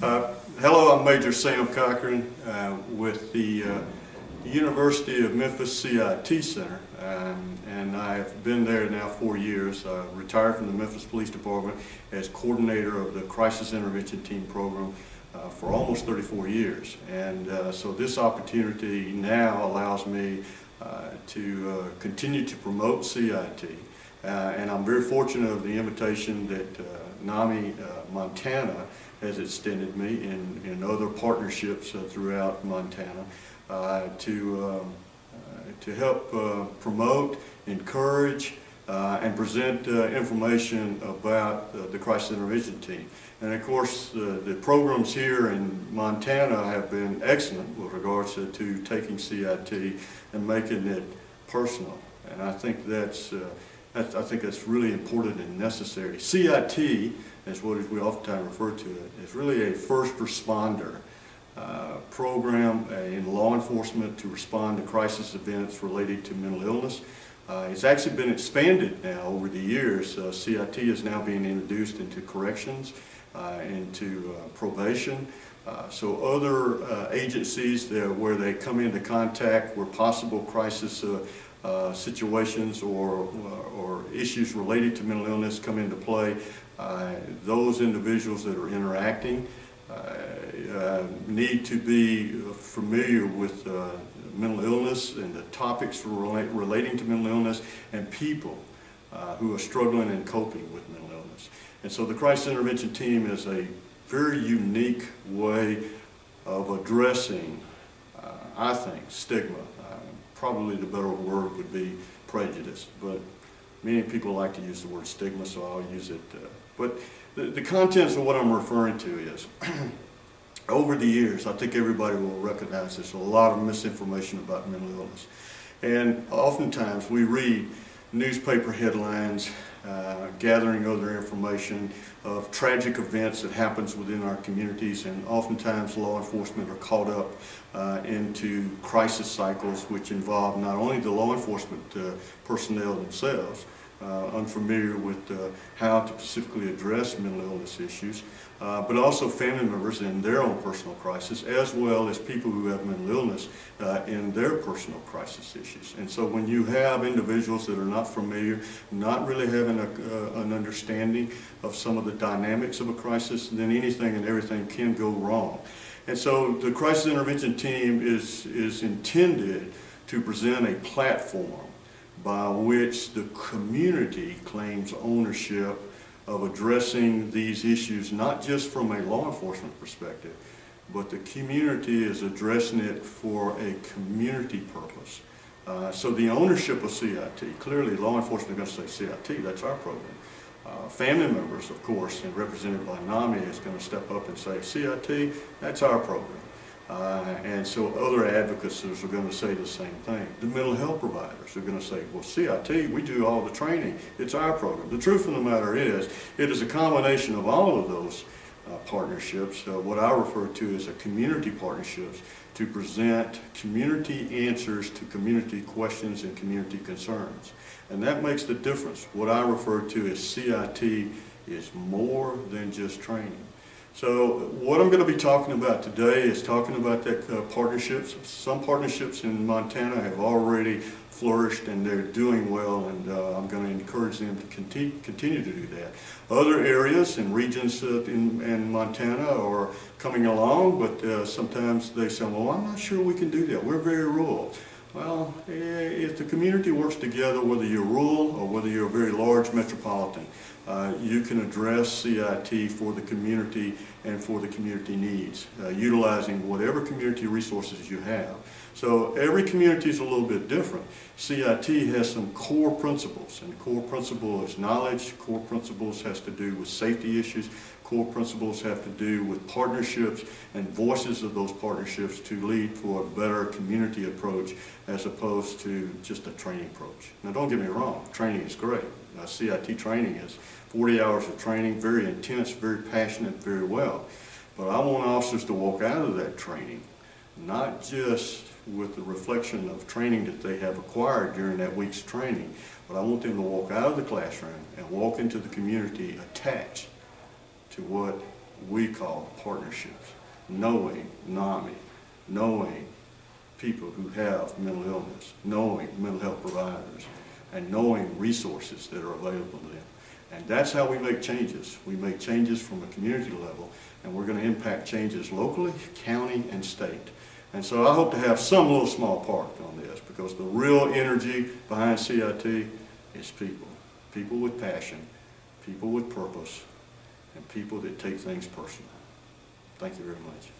Uh, hello, I'm Major Sam Cochran uh, with the uh, University of Memphis CIT Center, um, and I've been there now four years. I retired from the Memphis Police Department as coordinator of the Crisis Intervention Team program uh, for almost 34 years. And uh, so this opportunity now allows me to continue to promote CIT. And I'm very fortunate of the invitation that NAMI Montana has extended me in, in other partnerships uh, throughout Montana uh, to, um, uh, to help uh, promote, encourage, uh, and present information about the crisis intervention team. And of course, the programs here in Montana have been excellent with regards to, to taking CIT and making it personal. And I think that's, that's, I think that's really important and necessary. CIT as what we oftentimes refer to. It's really a first responder uh, program uh, in law enforcement to respond to crisis events related to mental illness. Uh, it's actually been expanded now over the years. Uh, CIT is now being introduced into corrections, uh, into uh, probation. so other agencies where they come into contact where possible crisis situations or, or issues related to mental illness come into play, uh, those individuals that are interacting uh, uh, need to be familiar with mental illness and the topics relate, relating to mental illness and people who are struggling and coping with mental illness. And so the crisis intervention team is a very unique way of addressing, uh, I think, stigma. Probably the better word would be prejudice, but many people like to use the word stigma, so I'll use it uh, but the, the contents of what I'm referring to is, over the years, I think everybody will recognize there's a lot of misinformation about mental illness. And oftentimes we read newspaper headlines, uh, gathering other information of tragic events that happens within our communities and oftentimes law enforcement are caught up uh, into crisis cycles which involve not only the law enforcement uh, personnel themselves uh, unfamiliar with uh, how to specifically address mental illness issues, uh, but also family members in their own personal crisis, as well as people who have mental illness uh, in their personal crisis issues. And so when you have individuals that are not familiar, not really having a, uh, an understanding of some of the dynamics of a crisis, then anything and everything can go wrong. And so the crisis intervention team is, is intended to present a platform by which the community claims ownership of addressing these issues, not just from a law enforcement perspective, but the community is addressing it for a community purpose. Uh, so the ownership of CIT, clearly law enforcement is going to say CIT, that's our program. Uh, family members, of course, and represented by NAMI is going to step up and say CIT, that's our program. Uh, and so other advocates are going to say the same thing. The mental health providers are going to say, well, CIT, we do all the training. It's our program. The truth of the matter is, it is a combination of all of those uh, partnerships, uh, what I refer to as a community partnerships, to present community answers to community questions and community concerns. And that makes the difference. What I refer to as CIT is more than just training. So what I'm going to be talking about today is talking about that uh, partnerships. Some partnerships in Montana have already flourished and they're doing well and uh, I'm going to encourage them to continue, continue to do that. Other areas and regions uh, in, in, Montana are coming along but uh, sometimes they say, well I'm not sure we can do that. We're very rural. Well, if the community works together, whether you're rural or whether you're a very large metropolitan, uh, you can address CIT for the community and for the community needs, uh, utilizing whatever community resources you have. So every community is a little bit different. CIT has some core principles, and core principle is knowledge, core principles has to do with safety issues, core principles have to do with partnerships and voices of those partnerships to lead for a better community approach as opposed to just a training approach. Now don't get me wrong, training is great. Uh, CIT training is 40 hours of training, very intense, very passionate, very well. But I want officers to walk out of that training, not just with the reflection of training that they have acquired during that week's training, but I want them to walk out of the classroom and walk into the community attached to what we call partnerships. Knowing NAMI, knowing people who have mental illness, knowing mental health providers, and knowing resources that are available to them. And that's how we make changes. We make changes from a community level, and we're going to impact changes locally, county, and state. And so I hope to have some little small part on this, because the real energy behind CIT is people. People with passion, people with purpose, and people that take things personal. Thank you very much.